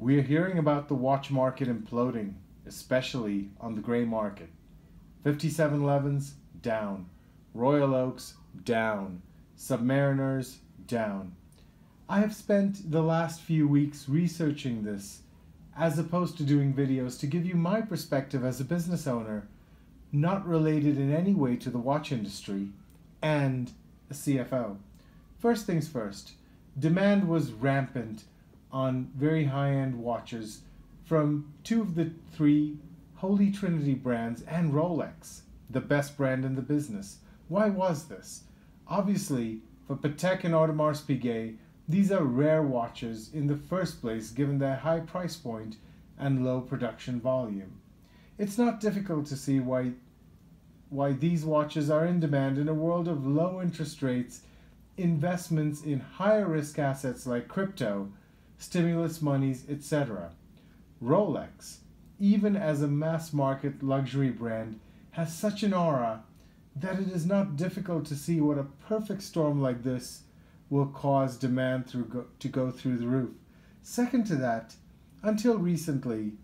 We're hearing about the watch market imploding, especially on the grey market. 5711s down, Royal Oaks down, Submariners down. I have spent the last few weeks researching this as opposed to doing videos to give you my perspective as a business owner, not related in any way to the watch industry, and a CFO. First things first, demand was rampant on very high end watches from two of the three Holy Trinity brands and Rolex, the best brand in the business. Why was this? Obviously, for Patek and Audemars Piguet, these are rare watches in the first place given their high price point and low production volume. It's not difficult to see why why these watches are in demand in a world of low interest rates, investments in higher risk assets like crypto, stimulus monies, etc. Rolex, even as a mass market luxury brand, has such an aura that it is not difficult to see what a perfect storm like this will cause demand through go, to go through the roof. Second to that, until recently,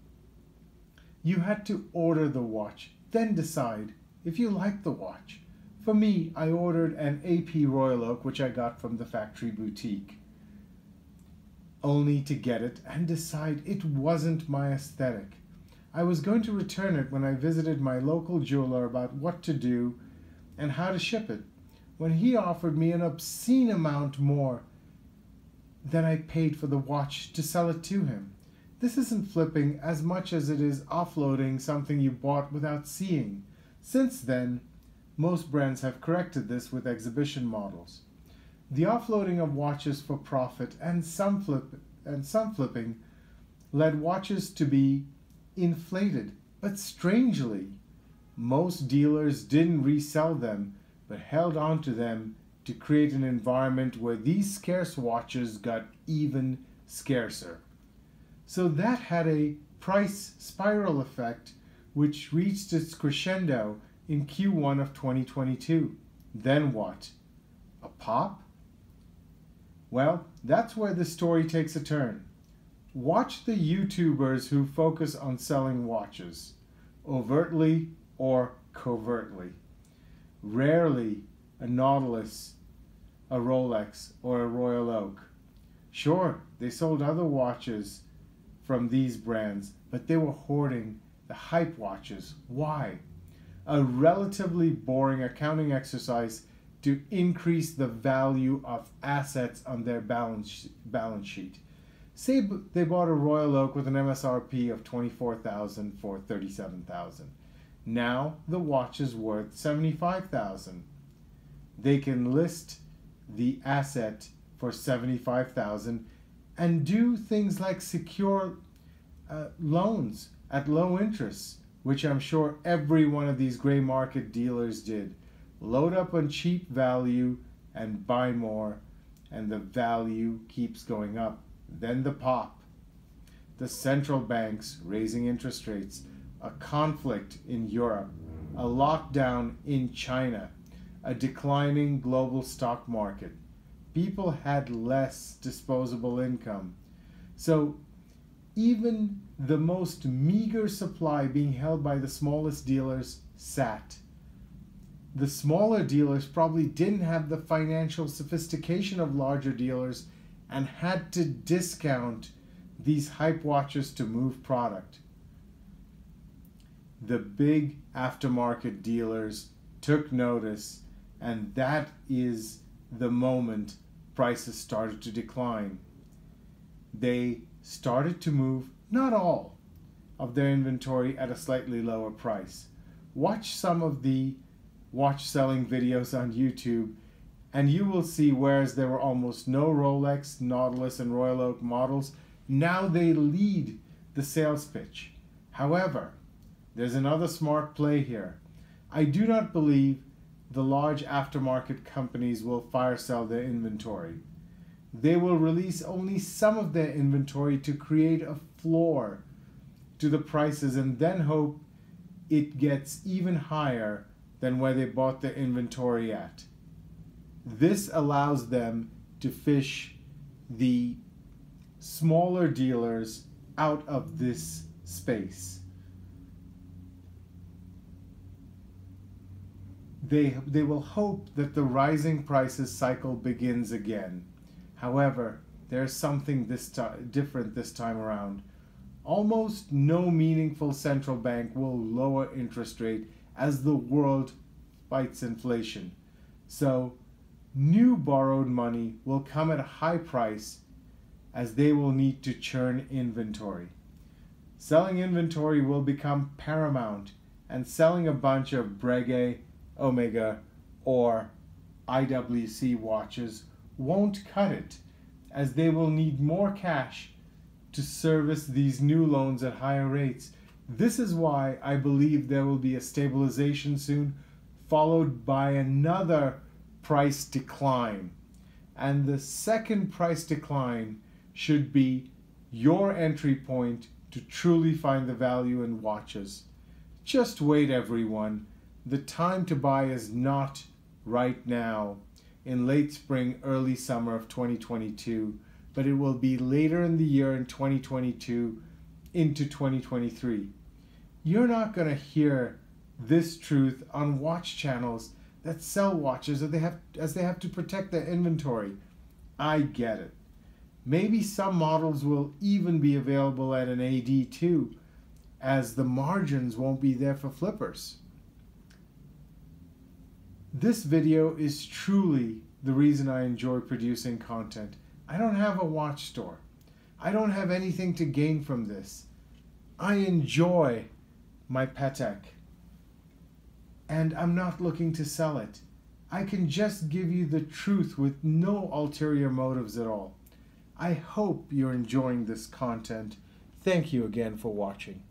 you had to order the watch, then decide if you like the watch. For me, I ordered an AP Royal Oak, which I got from the factory boutique, only to get it and decide it wasn't my aesthetic. I was going to return it when I visited my local jeweler about what to do and how to ship it, when he offered me an obscene amount more than I paid for the watch to sell it to him. This isn't flipping as much as it is offloading something you bought without seeing. Since then, most brands have corrected this with exhibition models. The offloading of watches for profit and some flip and some flipping led watches to be inflated, but strangely, most dealers didn't resell them but held on to them to create an environment where these scarce watches got even scarcer. So that had a price spiral effect which reached its crescendo in Q1 of 2022. Then what? A pop? Well, that's where the story takes a turn. Watch the YouTubers who focus on selling watches, overtly or covertly. Rarely a Nautilus, a Rolex, or a Royal Oak. Sure, they sold other watches from these brands, but they were hoarding the hype watches. Why? A relatively boring accounting exercise to increase the value of assets on their balance, balance sheet. Say they bought a Royal Oak with an MSRP of 24,000 for 37,000. Now the watch is worth 75,000. They can list the asset for 75,000 and do things like secure uh, loans at low interest, which I'm sure every one of these gray market dealers did. Load up on cheap value and buy more, and the value keeps going up. Then the pop. The central banks raising interest rates a conflict in Europe, a lockdown in China, a declining global stock market. People had less disposable income. So, even the most meager supply being held by the smallest dealers sat. The smaller dealers probably didn't have the financial sophistication of larger dealers and had to discount these hype watches to move product the big aftermarket dealers took notice, and that is the moment prices started to decline. They started to move, not all, of their inventory at a slightly lower price. Watch some of the watch selling videos on YouTube, and you will see whereas there were almost no Rolex, Nautilus, and Royal Oak models, now they lead the sales pitch. However, there's another smart play here. I do not believe the large aftermarket companies will fire sell their inventory. They will release only some of their inventory to create a floor to the prices and then hope it gets even higher than where they bought their inventory at. This allows them to fish the smaller dealers out of this space. They, they will hope that the rising prices cycle begins again. However, there's something this different this time around. Almost no meaningful central bank will lower interest rate as the world fights inflation. So, new borrowed money will come at a high price as they will need to churn inventory. Selling inventory will become paramount, and selling a bunch of Breguet, Omega, or IWC watches won't cut it, as they will need more cash to service these new loans at higher rates. This is why I believe there will be a stabilization soon, followed by another price decline. And the second price decline should be your entry point to truly find the value in watches. Just wait, everyone. The time to buy is not right now in late spring, early summer of 2022, but it will be later in the year in 2022 into 2023. You're not going to hear this truth on watch channels that sell watches they have as they have to protect their inventory. I get it. Maybe some models will even be available at an AD too, as the margins won't be there for flippers. This video is truly the reason I enjoy producing content. I don't have a watch store. I don't have anything to gain from this. I enjoy my Patek. And I'm not looking to sell it. I can just give you the truth with no ulterior motives at all. I hope you're enjoying this content. Thank you again for watching.